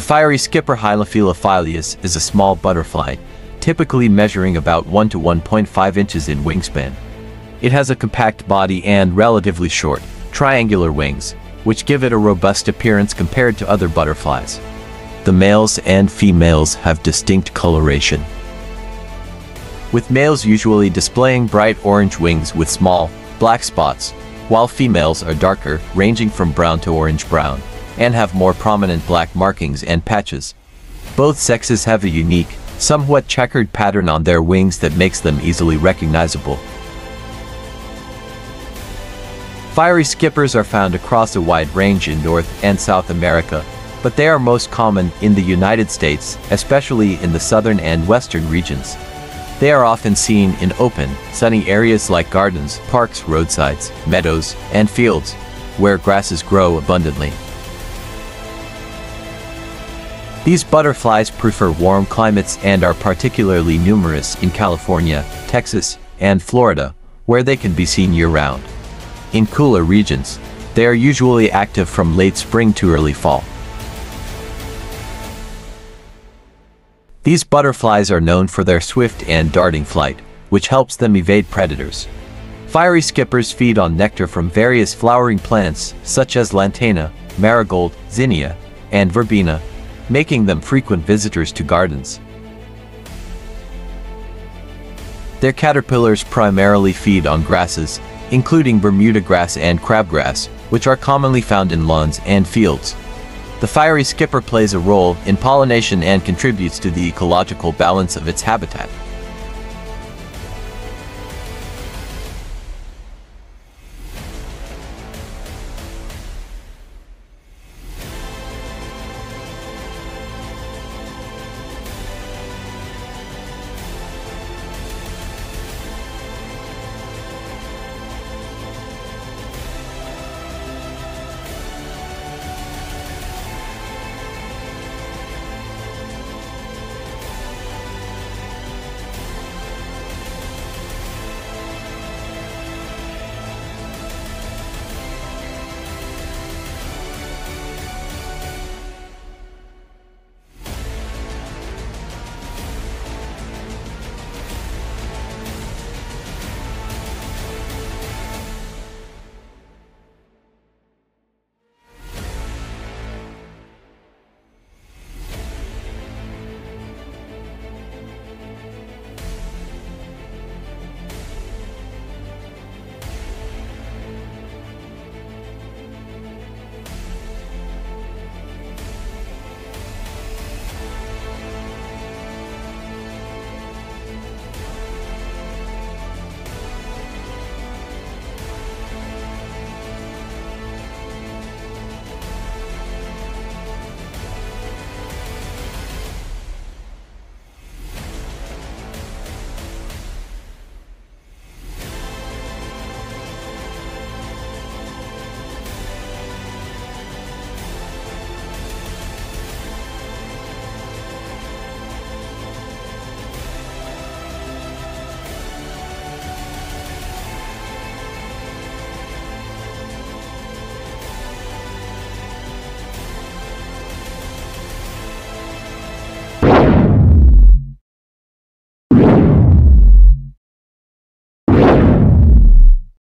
The fiery skipper Hylephila is a small butterfly, typically measuring about 1 to 1.5 inches in wingspan. It has a compact body and relatively short, triangular wings, which give it a robust appearance compared to other butterflies. The males and females have distinct coloration. With males usually displaying bright orange wings with small, black spots, while females are darker, ranging from brown to orange-brown, and have more prominent black markings and patches. Both sexes have a unique, somewhat checkered pattern on their wings that makes them easily recognizable. Fiery skippers are found across a wide range in North and South America, but they are most common in the United States, especially in the southern and western regions. They are often seen in open, sunny areas like gardens, parks, roadsides, meadows, and fields, where grasses grow abundantly. These butterflies prefer warm climates and are particularly numerous in California, Texas, and Florida, where they can be seen year-round. In cooler regions, they are usually active from late spring to early fall. These butterflies are known for their swift and darting flight, which helps them evade predators. Fiery skippers feed on nectar from various flowering plants such as lantana, marigold, zinnia, and verbena, making them frequent visitors to gardens. Their caterpillars primarily feed on grasses, including Bermuda grass and crabgrass, which are commonly found in lawns and fields. The fiery skipper plays a role in pollination and contributes to the ecological balance of its habitat.